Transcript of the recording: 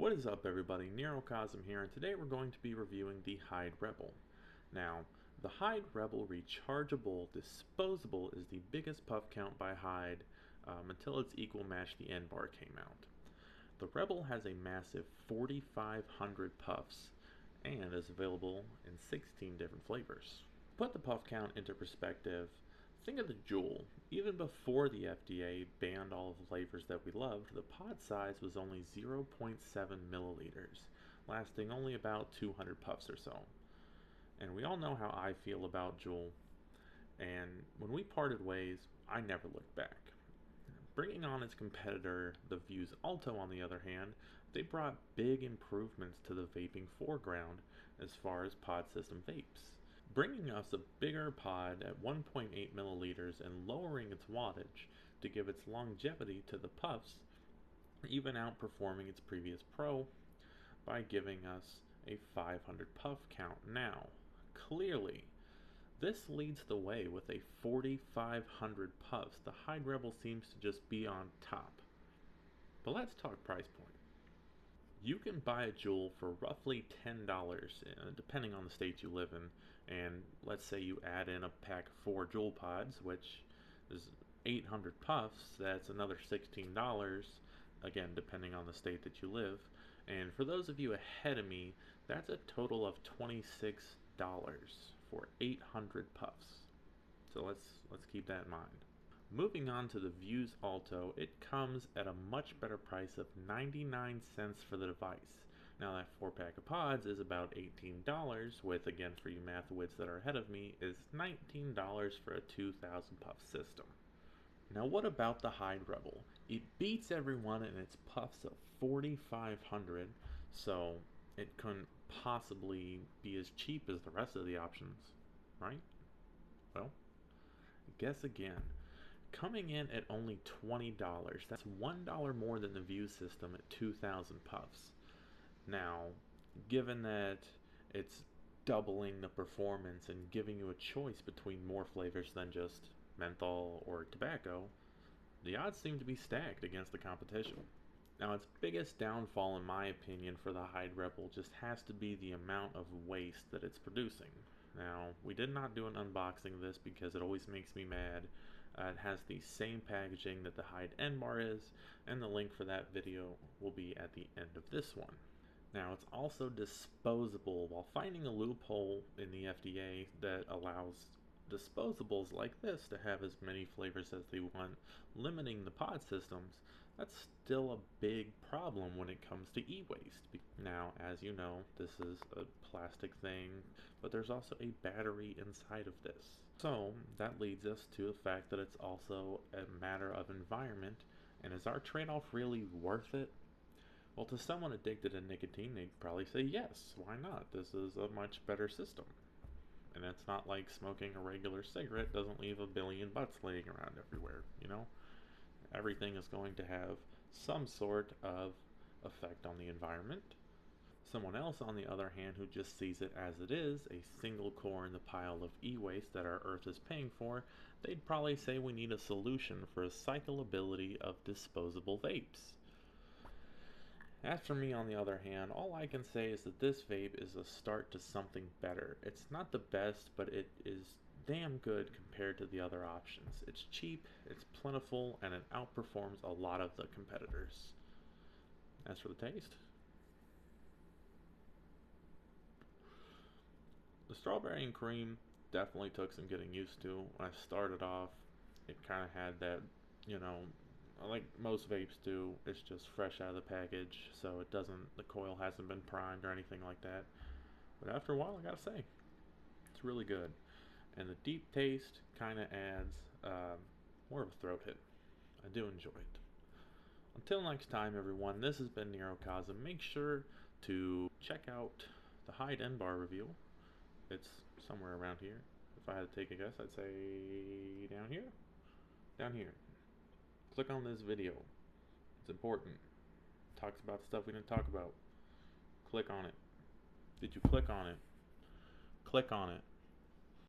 What is up everybody, Nerocosm here, and today we're going to be reviewing the Hyde Rebel. Now, the Hyde Rebel Rechargeable Disposable is the biggest puff count by Hyde um, until its equal match, the N-Bar, came out. The Rebel has a massive 4,500 puffs and is available in 16 different flavors. Put the puff count into perspective, Think of the Juul. Even before the FDA banned all of the flavors that we loved, the pod size was only 0.7 milliliters, lasting only about 200 puffs or so. And we all know how I feel about Juul. And when we parted ways, I never looked back. Bringing on its competitor, the Vuse Alto, on the other hand, they brought big improvements to the vaping foreground as far as pod system vapes bringing us a bigger pod at 1.8 milliliters and lowering its wattage to give its longevity to the puffs, even outperforming its previous Pro by giving us a 500 puff count now. Clearly, this leads the way with a 4,500 puffs. The Hyde Rebel seems to just be on top. But let's talk price point you can buy a Juul for roughly $10, uh, depending on the state you live in. And let's say you add in a pack of four Juul pods, which is 800 puffs, that's another $16, again, depending on the state that you live. And for those of you ahead of me, that's a total of $26 for 800 puffs. So let's let's keep that in mind. Moving on to the Vuse Alto, it comes at a much better price of 99 cents for the device. Now that 4 pack of pods is about $18, with again for you math wits that are ahead of me, is $19 for a 2000 puff system. Now what about the Hyde Rebel? It beats everyone in its puffs of 4500, so it couldn't possibly be as cheap as the rest of the options, right? Well, guess again coming in at only $20. That's $1 more than the Vuse system at 2,000 puffs. Now, given that it's doubling the performance and giving you a choice between more flavors than just menthol or tobacco, the odds seem to be stacked against the competition. Now, its biggest downfall, in my opinion, for the Hyde Rebel just has to be the amount of waste that it's producing. Now, we did not do an unboxing of this because it always makes me mad uh, it has the same packaging that the Hyde N-Bar is, and the link for that video will be at the end of this one. Now, it's also disposable while finding a loophole in the FDA that allows disposables like this to have as many flavors as they want, limiting the pod systems, that's still a big problem when it comes to e-waste. Now, as you know, this is a plastic thing, but there's also a battery inside of this. So, that leads us to the fact that it's also a matter of environment, and is our trade-off really worth it? Well, to someone addicted to nicotine, they'd probably say yes, why not? This is a much better system. And it's not like smoking a regular cigarette doesn't leave a billion butts laying around everywhere, you know? Everything is going to have some sort of effect on the environment. Someone else, on the other hand, who just sees it as it is, a single core in the pile of e-waste that our Earth is paying for, they'd probably say we need a solution for a cyclability of disposable vapes. As for me, on the other hand, all I can say is that this vape is a start to something better. It's not the best, but it is damn good compared to the other options. It's cheap, it's plentiful, and it outperforms a lot of the competitors. As for the taste, the strawberry and cream definitely took some getting used to. When I started off, it kind of had that, you know, like most vapes do, it's just fresh out of the package, so it doesn't, the coil hasn't been primed or anything like that. But after a while, I gotta say, it's really good. And the deep taste kind of adds um, more of a throat hit. I do enjoy it. Until next time, everyone, this has been Nerocosm. Make sure to check out the Hyde N-Bar review. It's somewhere around here. If I had to take a guess, I'd say down here. Down here click on this video. It's important. It talks about stuff we didn't talk about. Click on it. Did you click on it? Click on it.